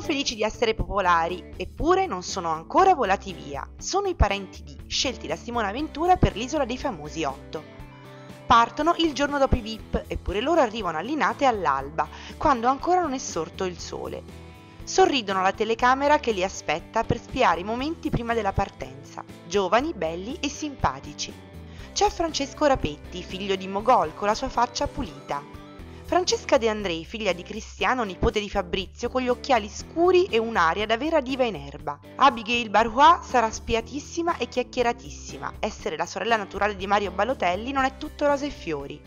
felici di essere popolari, eppure non sono ancora volati via. Sono i parenti di, scelti da Simona Ventura per l'isola dei famosi otto. Partono il giorno dopo i VIP, eppure loro arrivano a Linate all'alba, quando ancora non è sorto il sole. Sorridono alla telecamera che li aspetta per spiare i momenti prima della partenza, giovani, belli e simpatici. C'è Francesco Rapetti, figlio di Mogol, con la sua faccia pulita. Francesca De Andrei, figlia di Cristiano, nipote di Fabrizio, con gli occhiali scuri e un'aria da vera diva in erba. Abigail Barois sarà spiatissima e chiacchieratissima. Essere la sorella naturale di Mario Balotelli non è tutto rose e fiori.